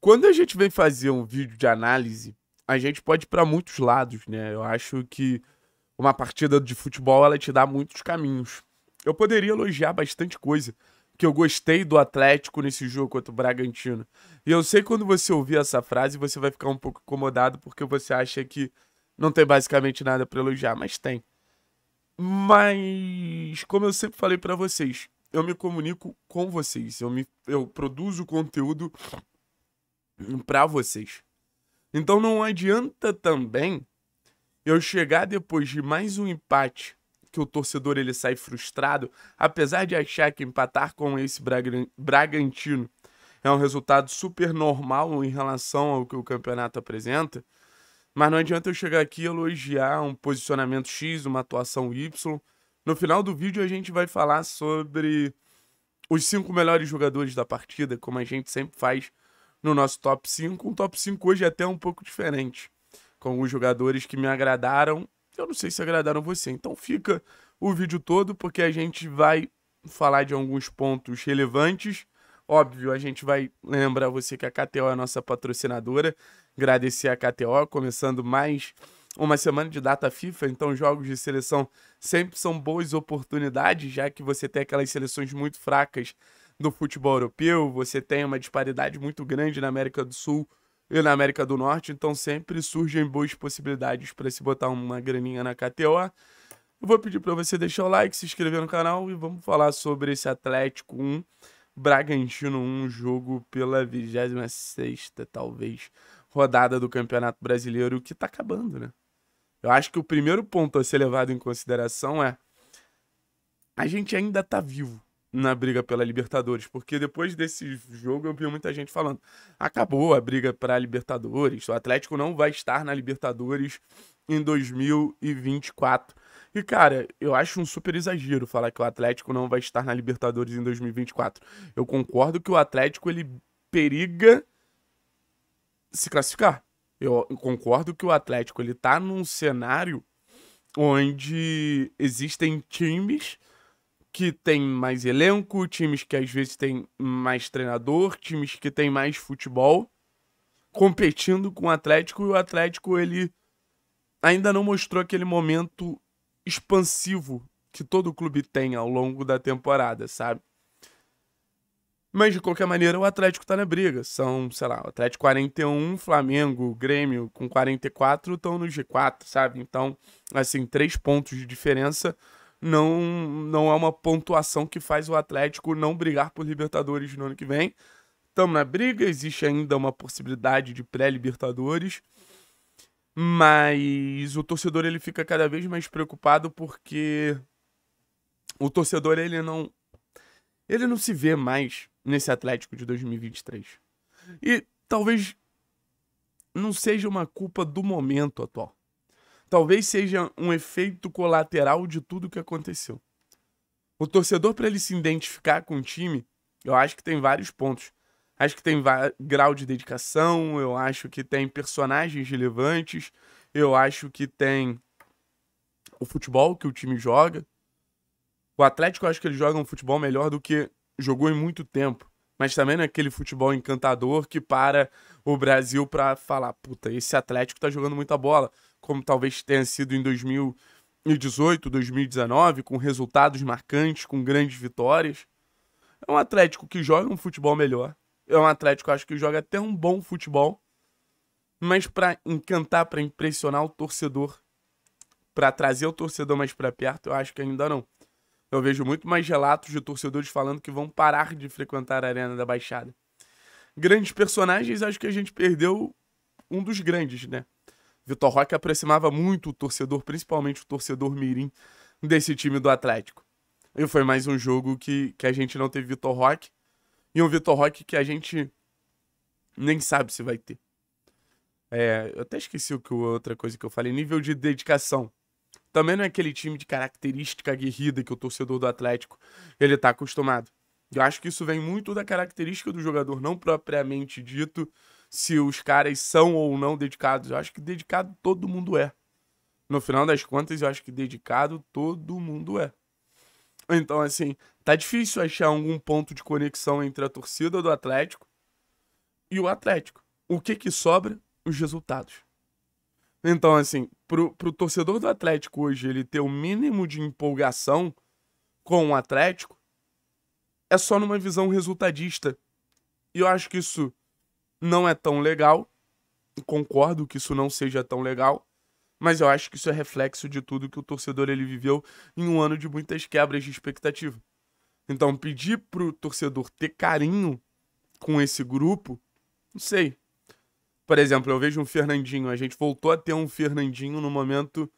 Quando a gente vem fazer um vídeo de análise, a gente pode ir para muitos lados, né? Eu acho que uma partida de futebol ela te dá muitos caminhos. Eu poderia elogiar bastante coisa que eu gostei do Atlético nesse jogo contra o Bragantino. E eu sei quando você ouvir essa frase, você vai ficar um pouco incomodado porque você acha que não tem basicamente nada para elogiar, mas tem. Mas como eu sempre falei para vocês, eu me comunico com vocês, eu me eu produzo conteúdo para vocês. Então não adianta também eu chegar depois de mais um empate que o torcedor ele sai frustrado, apesar de achar que empatar com esse Bragantino é um resultado super normal em relação ao que o campeonato apresenta, mas não adianta eu chegar aqui e elogiar um posicionamento X, uma atuação Y. No final do vídeo a gente vai falar sobre os cinco melhores jogadores da partida, como a gente sempre faz no nosso top 5. Um top 5 hoje é até um pouco diferente, com os jogadores que me agradaram. Eu não sei se agradaram você, então fica o vídeo todo, porque a gente vai falar de alguns pontos relevantes. Óbvio, a gente vai lembrar você que a KTO é a nossa patrocinadora. Agradecer a KTO, começando mais uma semana de data FIFA, então jogos de seleção sempre são boas oportunidades, já que você tem aquelas seleções muito fracas do futebol europeu, você tem uma disparidade muito grande na América do Sul e na América do Norte, então sempre surgem boas possibilidades para se botar uma graninha na KTO. Eu vou pedir para você deixar o like, se inscrever no canal e vamos falar sobre esse Atlético 1, Bragantino 1, jogo pela 26 talvez, rodada do Campeonato Brasileiro que está acabando, né? Eu acho que o primeiro ponto a ser levado em consideração é a gente ainda está vivo na briga pela Libertadores, porque depois desse jogo eu vi muita gente falando: acabou a briga para a Libertadores, o Atlético não vai estar na Libertadores em 2024. E cara, eu acho um super exagero falar que o Atlético não vai estar na Libertadores em 2024. Eu concordo que o Atlético ele periga se classificar. Eu concordo que o Atlético ele tá num cenário onde existem times que tem mais elenco, times que às vezes tem mais treinador, times que tem mais futebol competindo com o Atlético e o Atlético ele ainda não mostrou aquele momento expansivo que todo clube tem ao longo da temporada, sabe? Mas de qualquer maneira, o Atlético tá na briga. São, sei lá, o Atlético 41, Flamengo, Grêmio com 44 estão no G4, sabe? Então, assim, três pontos de diferença não, não é uma pontuação que faz o Atlético não brigar por Libertadores no ano que vem. Estamos na briga, existe ainda uma possibilidade de pré-Libertadores, mas o torcedor ele fica cada vez mais preocupado porque o torcedor ele não ele não se vê mais nesse Atlético de 2023. E talvez não seja uma culpa do momento atual talvez seja um efeito colateral de tudo que aconteceu. O torcedor, para ele se identificar com o time, eu acho que tem vários pontos. Acho que tem grau de dedicação, eu acho que tem personagens relevantes, eu acho que tem o futebol que o time joga. O Atlético, eu acho que ele joga um futebol melhor do que jogou em muito tempo. Mas também é aquele futebol encantador que para o Brasil para falar, puta, esse Atlético tá jogando muita bola como talvez tenha sido em 2018, 2019, com resultados marcantes, com grandes vitórias. É um Atlético que joga um futebol melhor. É um Atlético, acho que joga até um bom futebol. Mas para encantar, para impressionar o torcedor, para trazer o torcedor mais para perto, eu acho que ainda não. Eu vejo muito mais relatos de torcedores falando que vão parar de frequentar a Arena da Baixada. Grandes personagens, acho que a gente perdeu um dos grandes, né? Vitor Roque aproximava muito o torcedor, principalmente o torcedor mirim, desse time do Atlético. E foi mais um jogo que, que a gente não teve Vitor Roque. E um Vitor Roque que a gente nem sabe se vai ter. É, eu até esqueci o que outra coisa que eu falei. Nível de dedicação. Também não é aquele time de característica aguerrida que o torcedor do Atlético ele tá acostumado. Eu acho que isso vem muito da característica do jogador, não propriamente dito se os caras são ou não dedicados. Eu acho que dedicado todo mundo é. No final das contas, eu acho que dedicado todo mundo é. Então, assim, tá difícil achar algum ponto de conexão entre a torcida do Atlético e o Atlético. O que que sobra? Os resultados. Então, assim, pro, pro torcedor do Atlético hoje ele ter o mínimo de empolgação com o Atlético é só numa visão resultadista. E eu acho que isso não é tão legal. Concordo que isso não seja tão legal. Mas eu acho que isso é reflexo de tudo que o torcedor ele viveu em um ano de muitas quebras de expectativa. Então, pedir pro torcedor ter carinho com esse grupo, não sei. Por exemplo, eu vejo um Fernandinho, a gente voltou a ter um Fernandinho no momento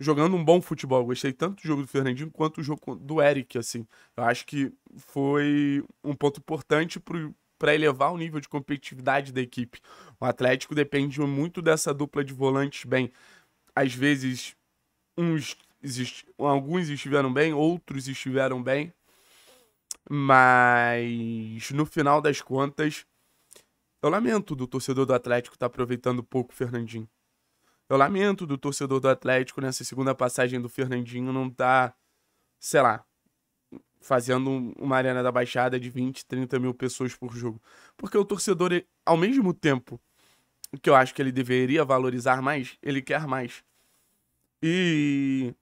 jogando um bom futebol. Gostei tanto do jogo do Fernandinho quanto do jogo do Eric, assim. Eu acho que foi um ponto importante para elevar o nível de competitividade da equipe. O Atlético depende muito dessa dupla de volantes bem. Às vezes, uns alguns estiveram bem, outros estiveram bem. Mas no final das contas, eu lamento do torcedor do Atlético estar tá aproveitando pouco o Fernandinho. Eu lamento do torcedor do Atlético nessa segunda passagem do Fernandinho não tá, sei lá, fazendo uma arena da Baixada de 20, 30 mil pessoas por jogo. Porque o torcedor, ao mesmo tempo que eu acho que ele deveria valorizar mais, ele quer mais. E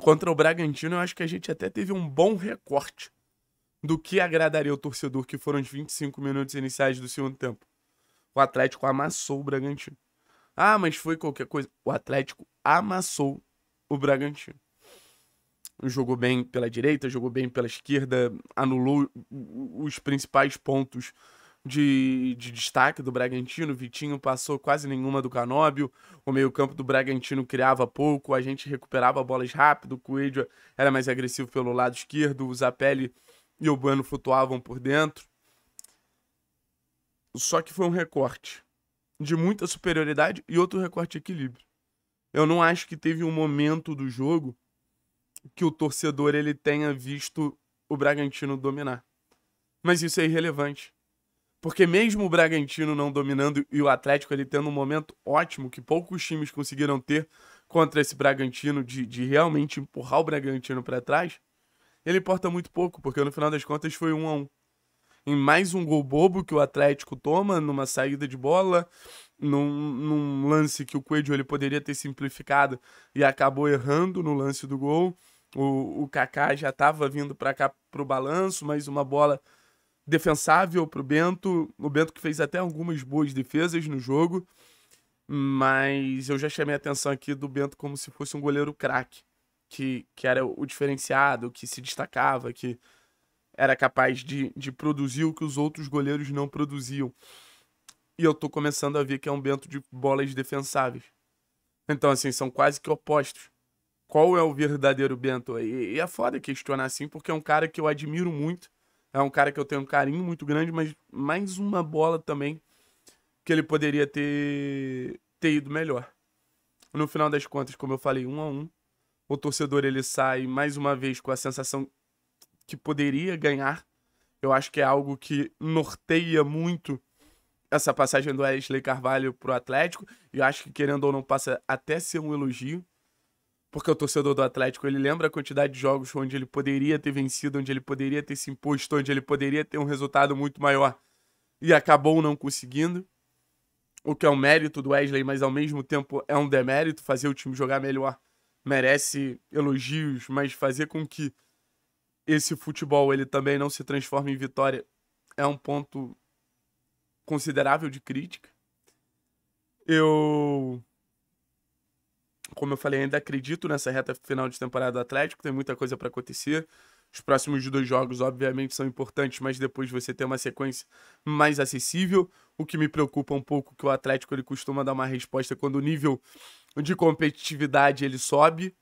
Contra o Bragantino, eu acho que a gente até teve um bom recorte do que agradaria o torcedor, que foram os 25 minutos iniciais do segundo tempo. O Atlético amassou o Bragantino. Ah, mas foi qualquer coisa. O Atlético amassou o Bragantino. Jogou bem pela direita, jogou bem pela esquerda, anulou os principais pontos de, de destaque do Bragantino. Vitinho passou quase nenhuma do Canóbio. O meio-campo do Bragantino criava pouco. A gente recuperava bolas rápido. O Coelho era mais agressivo pelo lado esquerdo. O Zapelli e o Bueno flutuavam por dentro. Só que foi um recorte de muita superioridade e outro recorte de equilíbrio. Eu não acho que teve um momento do jogo que o torcedor ele tenha visto o Bragantino dominar. Mas isso é irrelevante. Porque mesmo o Bragantino não dominando e o Atlético ele tendo um momento ótimo que poucos times conseguiram ter contra esse Bragantino de, de realmente empurrar o Bragantino para trás, ele importa muito pouco, porque no final das contas foi um a um. Em mais um gol bobo que o Atlético toma numa saída de bola, num, num lance que o Coelho ele poderia ter simplificado e acabou errando no lance do gol. O, o Kaká já estava vindo para cá pro balanço, mas uma bola defensável para o Bento. O Bento que fez até algumas boas defesas no jogo, mas eu já chamei a atenção aqui do Bento como se fosse um goleiro craque, que, que era o diferenciado, que se destacava, que era capaz de, de produzir o que os outros goleiros não produziam. E eu tô começando a ver que é um Bento de bolas defensáveis. Então, assim, são quase que opostos. Qual é o verdadeiro Bento? E, e é foda questionar assim, porque é um cara que eu admiro muito é um cara que eu tenho um carinho muito grande, mas mais uma bola também que ele poderia ter, ter ido melhor. No final das contas, como eu falei, um a um, o torcedor ele sai mais uma vez com a sensação que poderia ganhar. Eu acho que é algo que norteia muito essa passagem do Wesley Carvalho pro Atlético. E eu acho que, querendo ou não, passa até ser um elogio porque o torcedor do Atlético ele lembra a quantidade de jogos onde ele poderia ter vencido, onde ele poderia ter se imposto, onde ele poderia ter um resultado muito maior e acabou não conseguindo. O que é um mérito do Wesley, mas ao mesmo tempo é um demérito fazer o time jogar melhor. Merece elogios, mas fazer com que esse futebol ele também não se transforme em vitória é um ponto considerável de crítica. Eu como eu falei, ainda acredito nessa reta final de temporada do Atlético, tem muita coisa para acontecer. Os próximos dois jogos, obviamente, são importantes, mas depois você tem uma sequência mais acessível. O que me preocupa um pouco que o Atlético ele costuma dar uma resposta quando o nível de competitividade ele sobe.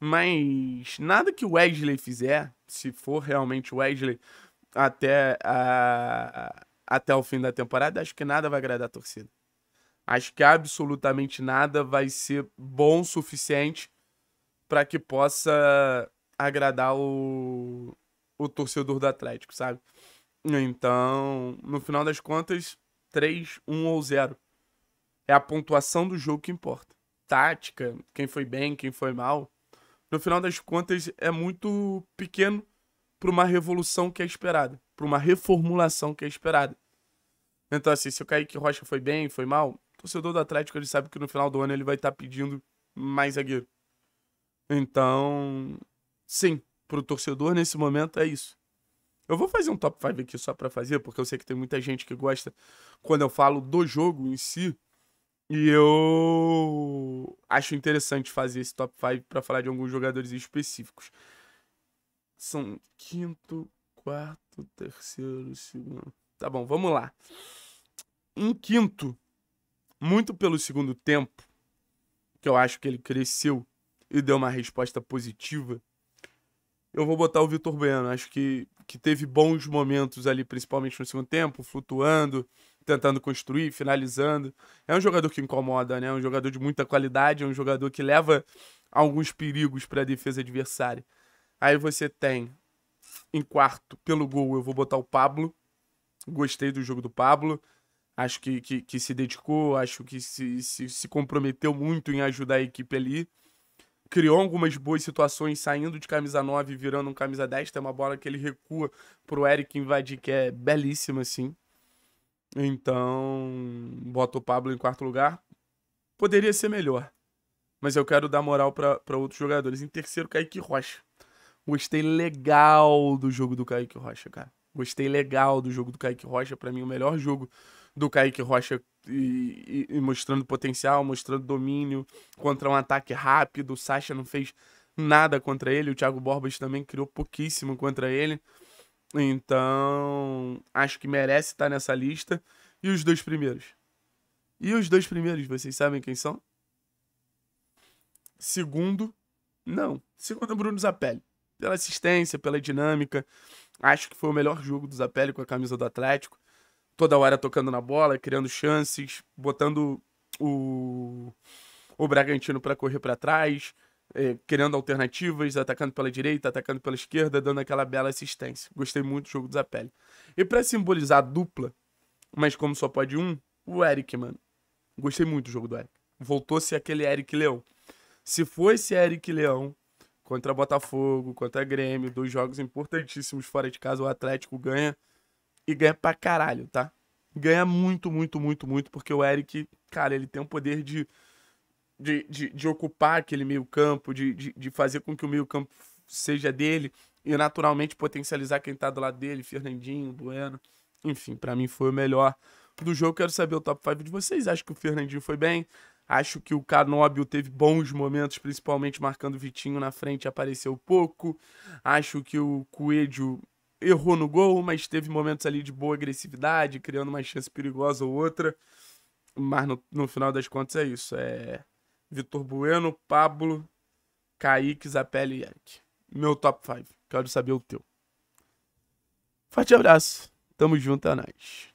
Mas nada que o Wesley fizer, se for realmente o Wesley até, a, até o fim da temporada, acho que nada vai agradar a torcida. Acho que absolutamente nada vai ser bom o suficiente para que possa agradar o, o torcedor do Atlético, sabe? Então, no final das contas, 3, 1 ou 0. É a pontuação do jogo que importa. Tática, quem foi bem, quem foi mal. No final das contas, é muito pequeno para uma revolução que é esperada, para uma reformulação que é esperada. Então, assim, se o Kaique Rocha foi bem, foi mal, torcedor do Atlético ele sabe que no final do ano ele vai estar tá pedindo mais zagueiro. Então, sim, pro torcedor nesse momento é isso. Eu vou fazer um top 5 aqui só para fazer, porque eu sei que tem muita gente que gosta quando eu falo do jogo em si. E eu acho interessante fazer esse top 5 para falar de alguns jogadores específicos. São quinto, quarto, terceiro, segundo. Tá bom, vamos lá. Em quinto, muito pelo segundo tempo, que eu acho que ele cresceu e deu uma resposta positiva, eu vou botar o Vitor Bueno. Acho que, que teve bons momentos ali, principalmente no segundo tempo, flutuando, tentando construir, finalizando. É um jogador que incomoda, né? É um jogador de muita qualidade, é um jogador que leva alguns perigos para a defesa adversária. Aí você tem em quarto, pelo gol, eu vou botar o Pablo. Gostei do jogo do Pablo. Acho que, que, que se dedicou, acho que se, se, se comprometeu muito em ajudar a equipe ali criou algumas boas situações saindo de camisa 9 e virando um camisa 10. Tem uma bola que ele recua pro Eric invadir, que é belíssima, assim. Então, bota o Pablo em quarto lugar. Poderia ser melhor. Mas eu quero dar moral para outros jogadores. Em terceiro, Kaique Rocha. Gostei legal do jogo do Kaique Rocha, cara. Gostei legal do jogo do Kaique Rocha. para mim, o melhor jogo do Kaique Rocha e, e, e, mostrando potencial, mostrando domínio contra um ataque rápido. O Sacha não fez nada contra ele. O Thiago Borbas também criou pouquíssimo contra ele. Então, acho que merece estar nessa lista. E os dois primeiros? E os dois primeiros, vocês sabem quem são? Segundo, não. Segundo é Bruno Zapelli. Pela assistência, pela dinâmica. Acho que foi o melhor jogo do Zapelli com a camisa do Atlético toda hora tocando na bola, criando chances, botando o, o Bragantino para correr para trás, é, criando alternativas, atacando pela direita, atacando pela esquerda, dando aquela bela assistência. Gostei muito do jogo do Zapelli. E para simbolizar a dupla, mas como só pode um, o Eric, mano. Gostei muito do jogo do Eric. Voltou-se aquele Eric Leão. Se fosse Eric Leão contra Botafogo, contra Grêmio, dois jogos importantíssimos fora de casa, o Atlético ganha e ganha pra caralho, tá? Ganha muito, muito, muito, muito, porque o Eric, cara, ele tem o poder de, de, de, de ocupar aquele meio campo, de, de, de fazer com que o meio campo seja dele e naturalmente potencializar quem tá do lado dele, Fernandinho, Bueno. Enfim, para mim foi o melhor do jogo. Quero saber o top 5 de vocês. Acho que o Fernandinho foi bem. Acho que o Canóbio teve bons momentos, principalmente marcando o Vitinho na frente, apareceu pouco. Acho que o Coelho errou no gol, mas teve momentos ali de boa agressividade, criando uma chance perigosa ou outra. Mas no, no final das contas é isso. É Vitor Bueno, Pablo, Kaique, Zapelli e Eric. Meu top 5. Quero saber o teu. Forte abraço. Tamo junto, é nóis.